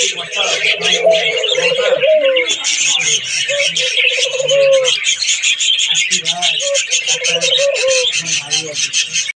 私は大丈夫です。